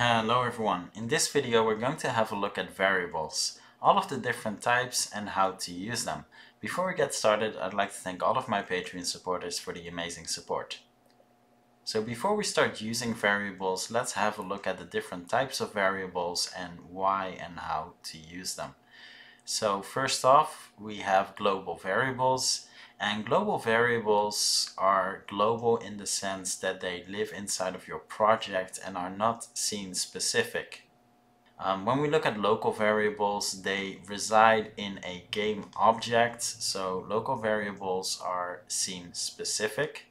Hello everyone. In this video we're going to have a look at variables, all of the different types and how to use them. Before we get started I'd like to thank all of my Patreon supporters for the amazing support. So before we start using variables let's have a look at the different types of variables and why and how to use them. So first off we have global variables and global variables are global in the sense that they live inside of your project and are not scene specific. Um, when we look at local variables, they reside in a game object, so local variables are scene specific.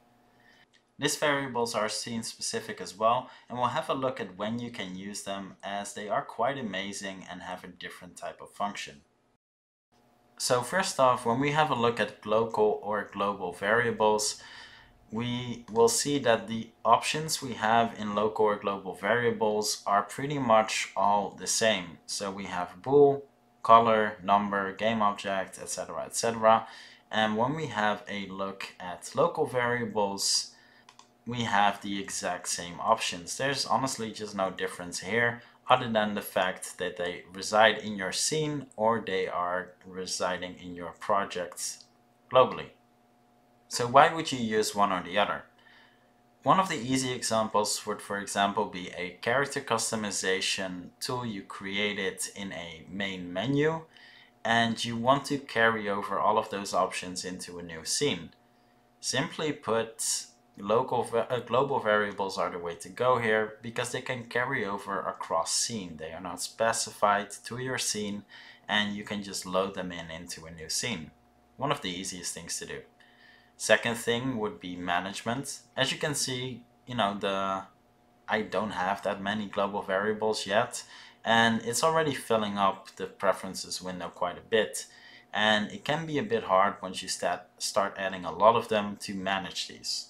These variables are scene specific as well, and we'll have a look at when you can use them as they are quite amazing and have a different type of function. So first off, when we have a look at local or global variables, we will see that the options we have in local or global variables are pretty much all the same. So we have bool, color, number, game object, etc, etc. And when we have a look at local variables, we have the exact same options. There's honestly just no difference here other than the fact that they reside in your scene or they are residing in your projects globally. So why would you use one or the other? One of the easy examples would for example be a character customization tool you created in a main menu and you want to carry over all of those options into a new scene. Simply put, local uh, global variables are the way to go here because they can carry over across scene. They are not specified to your scene and you can just load them in into a new scene. One of the easiest things to do. Second thing would be management. As you can see, you know, the I don't have that many global variables yet and it's already filling up the preferences window quite a bit and it can be a bit hard once you start, start adding a lot of them to manage these.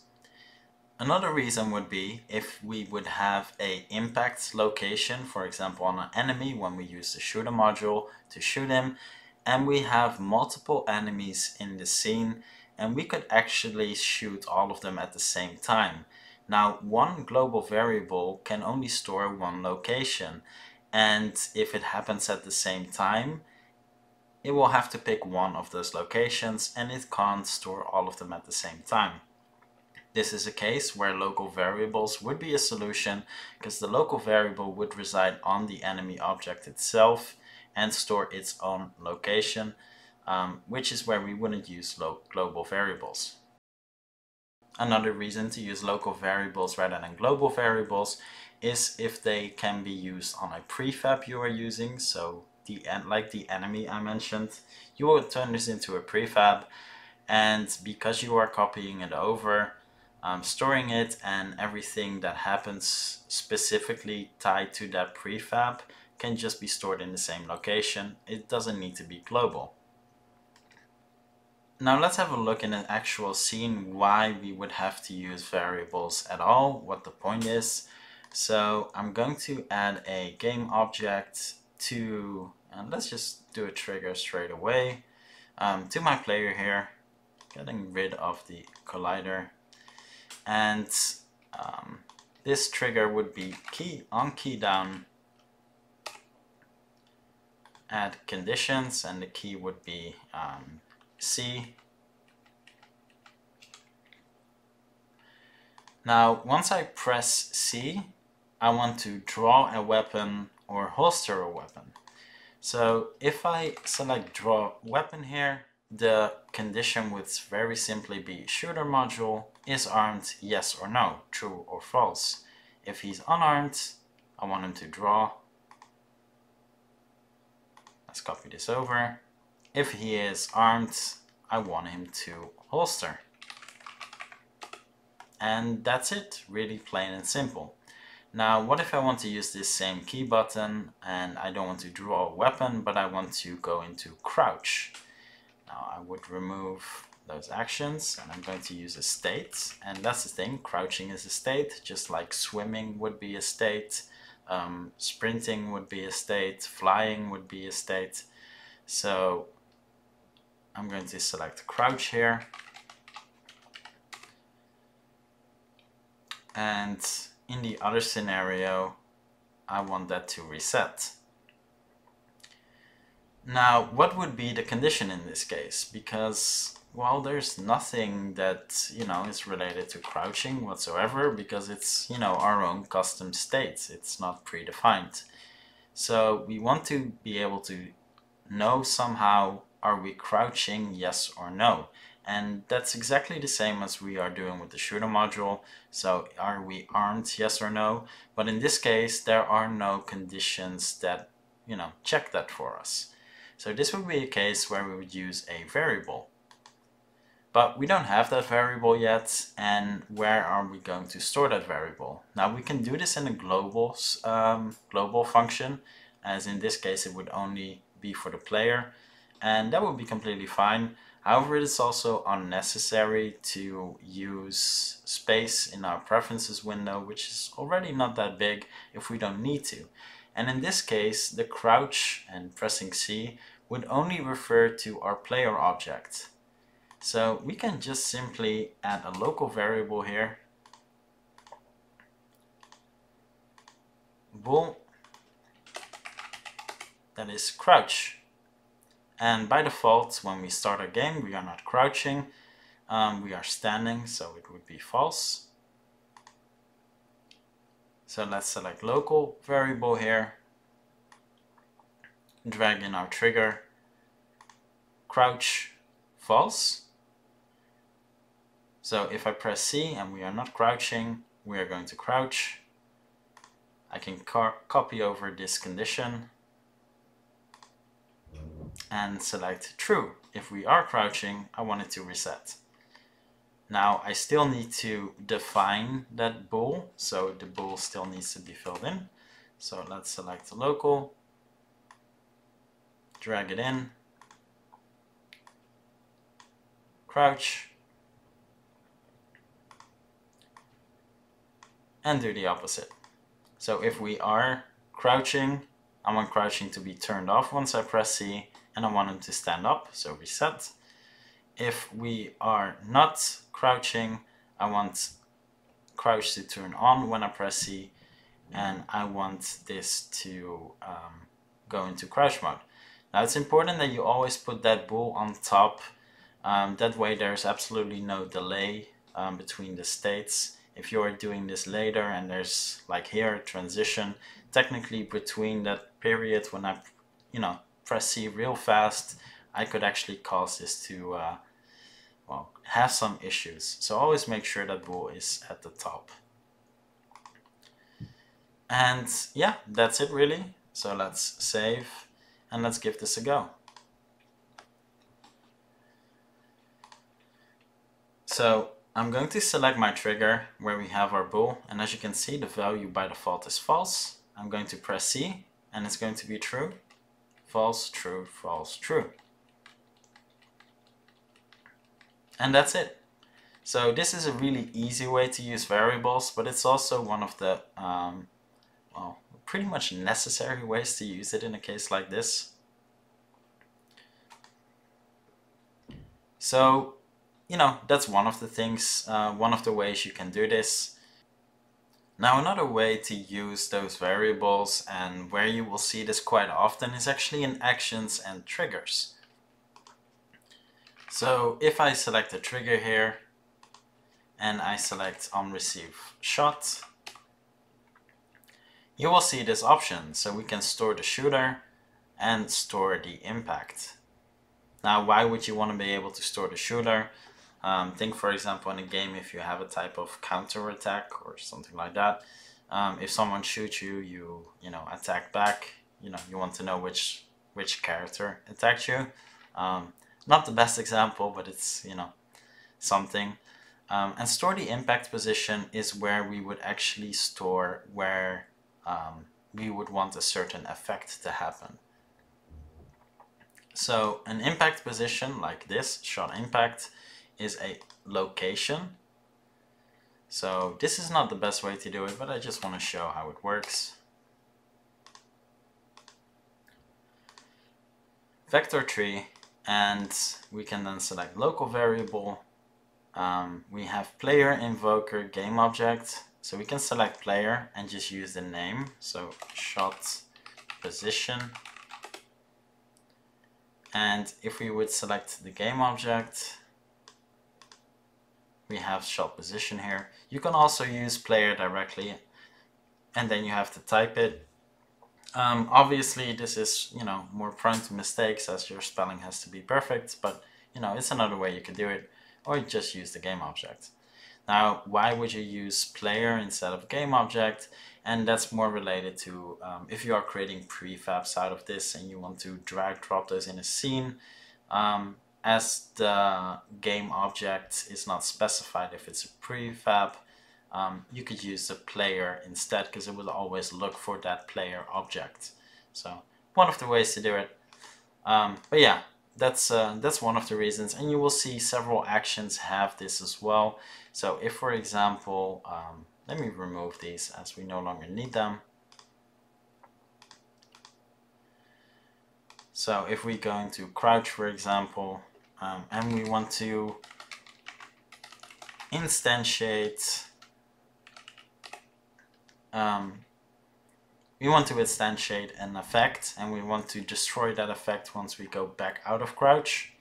Another reason would be if we would have a impact location, for example on an enemy when we use the shooter module to shoot him, and we have multiple enemies in the scene and we could actually shoot all of them at the same time. Now one global variable can only store one location and if it happens at the same time it will have to pick one of those locations and it can't store all of them at the same time. This is a case where local variables would be a solution because the local variable would reside on the enemy object itself and store its own location, um, which is where we wouldn't use global variables. Another reason to use local variables rather than global variables is if they can be used on a prefab you are using. So the like the enemy I mentioned, you will turn this into a prefab and because you are copying it over, um, storing it and everything that happens specifically tied to that prefab can just be stored in the same location. It doesn't need to be global. Now let's have a look in an actual scene why we would have to use variables at all, what the point is. So I'm going to add a game object to, and let's just do a trigger straight away, um, to my player here, getting rid of the collider and um, this trigger would be key on key down add conditions and the key would be um, C. Now once I press C I want to draw a weapon or holster a weapon. So if I select draw weapon here the condition would very simply be shooter module is armed yes or no, true or false. If he's unarmed, I want him to draw. Let's copy this over. If he is armed, I want him to holster. And that's it, really plain and simple. Now, what if I want to use this same key button and I don't want to draw a weapon, but I want to go into crouch? Now I would remove those actions and I'm going to use a state and that's the thing crouching is a state just like swimming would be a state um, sprinting would be a state flying would be a state so I'm going to select crouch here and in the other scenario I want that to reset. Now, what would be the condition in this case? Because, well, there's nothing that, you know, is related to crouching whatsoever because it's, you know, our own custom state. It's not predefined. So we want to be able to know somehow, are we crouching, yes or no? And that's exactly the same as we are doing with the shooter module. So are we armed, yes or no? But in this case, there are no conditions that, you know, check that for us. So this would be a case where we would use a variable. But we don't have that variable yet, and where are we going to store that variable? Now we can do this in a global, um, global function, as in this case it would only be for the player, and that would be completely fine. However, it is also unnecessary to use space in our preferences window, which is already not that big if we don't need to. And in this case, the crouch and pressing C would only refer to our player object. So we can just simply add a local variable here. Bool that is crouch. And by default, when we start a game, we are not crouching, um, we are standing, so it would be false. So let's select local variable here, drag in our trigger, crouch, false. So if I press C and we are not crouching, we are going to crouch. I can copy over this condition and select true. If we are crouching, I want it to reset. Now I still need to define that bool, so the bool still needs to be filled in. So let's select the local, drag it in, crouch, and do the opposite. So if we are crouching, I want crouching to be turned off once I press C, and I want him to stand up, so reset. If we are not crouching, I want crouch to turn on when I press C, and I want this to um, go into crouch mode. Now it's important that you always put that bool on top, um, that way there's absolutely no delay um, between the states. If you're doing this later and there's like here a transition, technically between that period when I, you know, press C real fast, I could actually cause this to, uh, well, have some issues. So always make sure that bool is at the top. And yeah, that's it really. So let's save and let's give this a go. So I'm going to select my trigger where we have our bool and as you can see the value by default is false. I'm going to press C and it's going to be true false, true, false, true. And that's it. So this is a really easy way to use variables, but it's also one of the, um, well, pretty much necessary ways to use it in a case like this. So, you know, that's one of the things, uh, one of the ways you can do this. Now another way to use those variables and where you will see this quite often is actually in actions and triggers. So if I select a trigger here and I select on receive shot, you will see this option. So we can store the shooter and store the impact. Now why would you want to be able to store the shooter? Um, think for example in a game if you have a type of counter attack or something like that. Um, if someone shoots you, you you know attack back. You know you want to know which which character attacked you. Um, not the best example, but it's you know something. Um, and store the impact position is where we would actually store where um, we would want a certain effect to happen. So an impact position like this, shot impact, is a location. So this is not the best way to do it, but I just want to show how it works. Vector tree, and we can then select local variable. Um, we have player, invoker, game object. So we can select player and just use the name. So shot position. And if we would select the game object, we have shot position here. You can also use player directly and then you have to type it. Um, obviously this is, you know, more prone to mistakes as your spelling has to be perfect, but you know, it's another way you could do it or just use the game object. Now, why would you use player instead of game object? And that's more related to um, if you are creating prefabs out of this and you want to drag drop those in a scene, um, as the game object is not specified if it's a prefab, um, you could use the player instead because it will always look for that player object. So one of the ways to do it. Um, but yeah, that's uh, that's one of the reasons and you will see several actions have this as well so if for example um, let me remove these as we no longer need them so if we go into crouch for example um, and we want to instantiate um, we want to instantiate an effect and we want to destroy that effect once we go back out of crouch.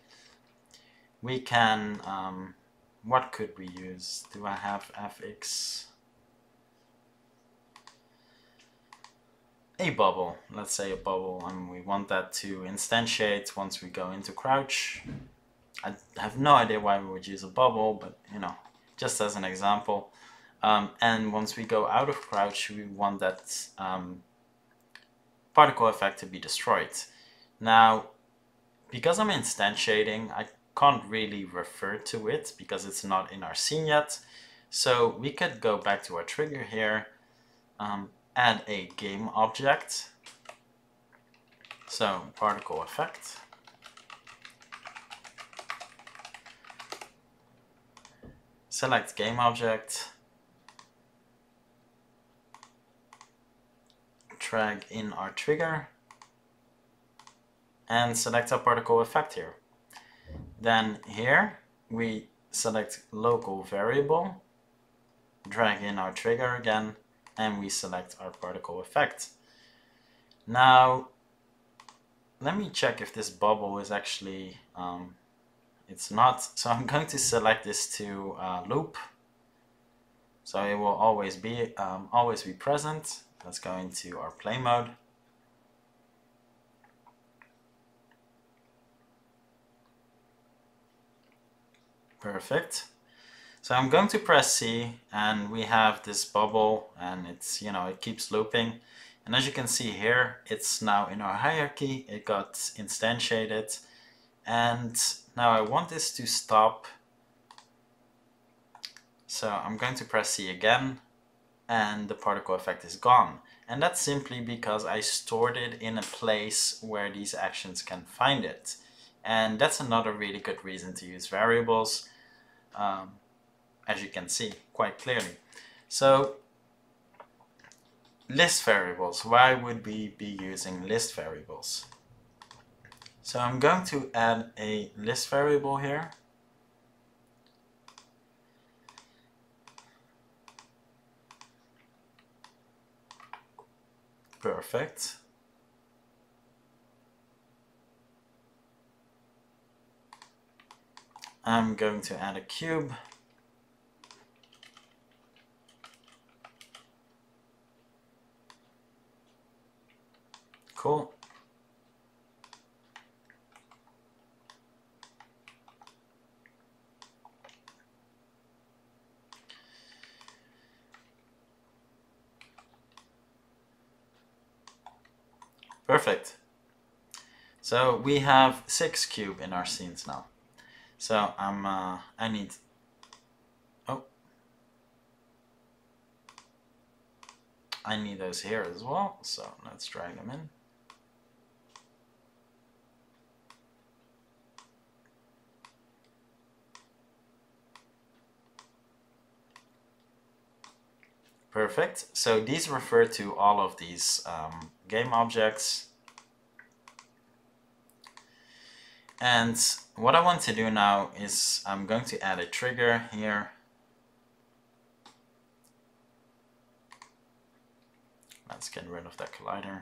We can, um, what could we use? Do I have fx? A bubble, let's say a bubble, and we want that to instantiate once we go into crouch. I have no idea why we would use a bubble, but you know, just as an example. Um, and once we go out of crouch, we want that um, particle effect to be destroyed. Now, because I'm instantiating, I can't really refer to it because it's not in our scene yet. So we could go back to our trigger here, um, add a game object. So particle effect. Select game object. drag in our trigger and select our particle effect here. Then here we select local variable, drag in our trigger again, and we select our particle effect. Now, let me check if this bubble is actually, um, it's not. So I'm going to select this to uh, loop. So it will always be, um, always be present. Let's go into our play mode. Perfect. So I'm going to press C and we have this bubble and it's, you know, it keeps looping. And as you can see here, it's now in our hierarchy. It got instantiated. And now I want this to stop. So I'm going to press C again and the particle effect is gone. And that's simply because I stored it in a place where these actions can find it. And that's another really good reason to use variables, um, as you can see quite clearly. So list variables, why would we be using list variables? So I'm going to add a list variable here Perfect. I'm going to add a cube. Cool. Perfect. So we have six cube in our scenes now. So I'm, uh, I need, oh, I need those here as well. So let's drag them in. Perfect. So these refer to all of these um, game objects. And what I want to do now is I'm going to add a trigger here. Let's get rid of that collider.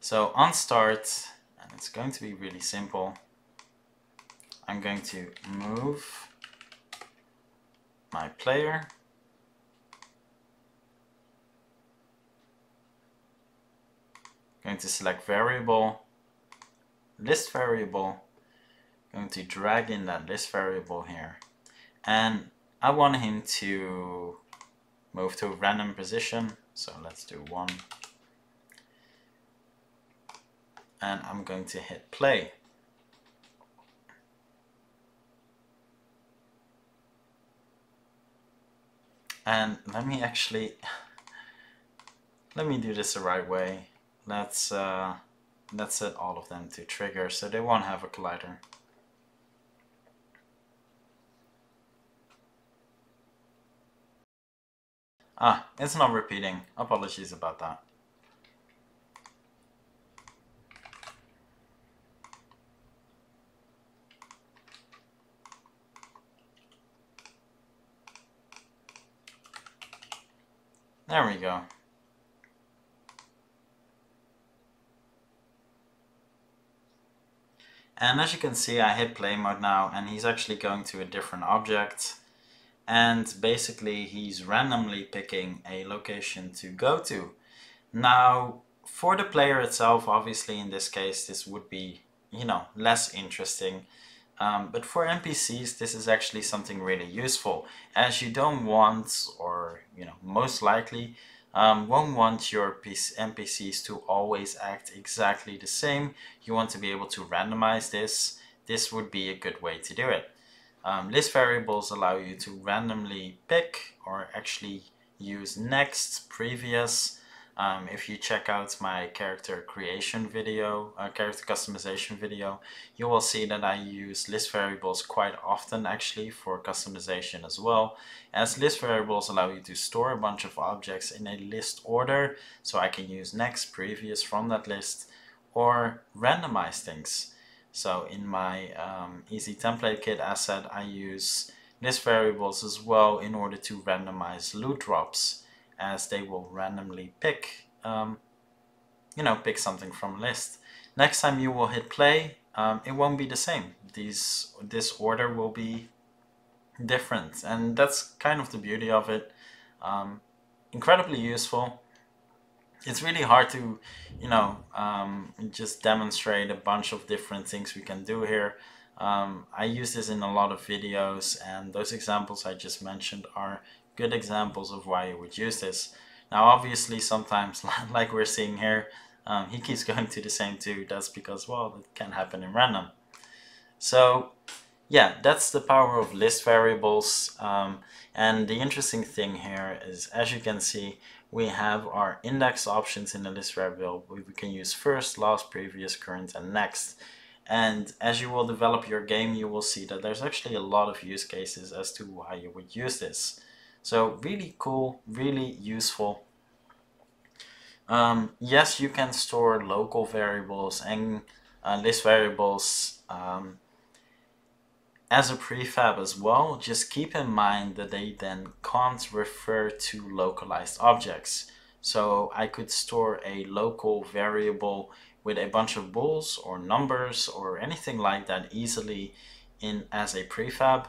So on start, and it's going to be really simple, I'm going to move my player going to select variable list variable going to drag in that list variable here. And I want him to move to a random position. So let's do one. And I'm going to hit play. And let me actually let me do this the right way. Let's uh, let's set all of them to trigger so they won't have a collider Ah, it's not repeating. Apologies about that. There we go. And as you can see, I hit play mode now and he's actually going to a different object and basically he's randomly picking a location to go to. Now, for the player itself, obviously in this case, this would be, you know, less interesting. Um, but for NPCs, this is actually something really useful as you don't want, or, you know, most likely, um, won't want your NPCs to always act exactly the same. You want to be able to randomize this. This would be a good way to do it. Um, list variables allow you to randomly pick or actually use next, previous. Um, if you check out my character creation video, uh, character customization video, you will see that I use list variables quite often actually for customization as well. As list variables allow you to store a bunch of objects in a list order, so I can use next, previous from that list, or randomize things. So in my um, easy template kit asset, I use list variables as well in order to randomize loot drops as they will randomly pick, um, you know, pick something from list. Next time you will hit play, um, it won't be the same. These, this order will be different and that's kind of the beauty of it. Um, incredibly useful it's really hard to, you know, um, just demonstrate a bunch of different things we can do here. Um, I use this in a lot of videos and those examples I just mentioned are good examples of why you would use this. Now obviously sometimes, like we're seeing here, um, he keeps going to the same two. That's because, well, it can happen in random. So yeah, that's the power of list variables. Um, and the interesting thing here is, as you can see, we have our index options in the list variable. We can use first, last, previous, current, and next. And as you will develop your game, you will see that there's actually a lot of use cases as to why you would use this. So really cool, really useful. Um, yes, you can store local variables and uh, list variables um, as a prefab as well, just keep in mind that they then can't refer to localized objects. So I could store a local variable with a bunch of bools or numbers or anything like that easily in as a prefab.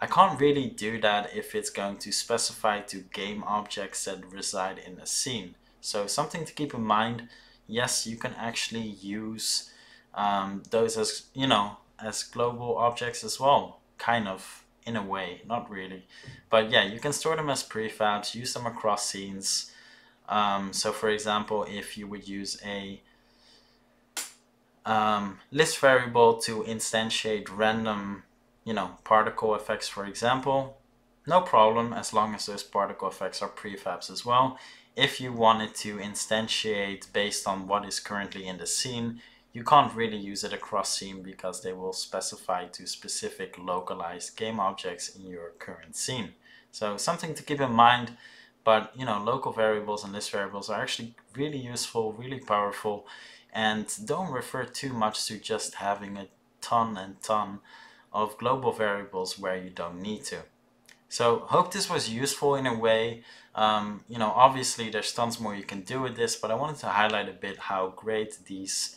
I can't really do that if it's going to specify to game objects that reside in a scene. So something to keep in mind, yes, you can actually use um, those as, you know, as global objects as well, kind of in a way, not really. But yeah, you can store them as prefabs, use them across scenes. Um, so for example, if you would use a um, list variable to instantiate random, you know, particle effects, for example, no problem as long as those particle effects are prefabs as well. If you wanted to instantiate based on what is currently in the scene, you can't really use it across scene because they will specify to specific localized game objects in your current scene. So something to keep in mind, but you know, local variables and list variables are actually really useful, really powerful, and don't refer too much to just having a ton and ton of global variables where you don't need to. So hope this was useful in a way. Um, you know, obviously there's tons more you can do with this, but I wanted to highlight a bit how great these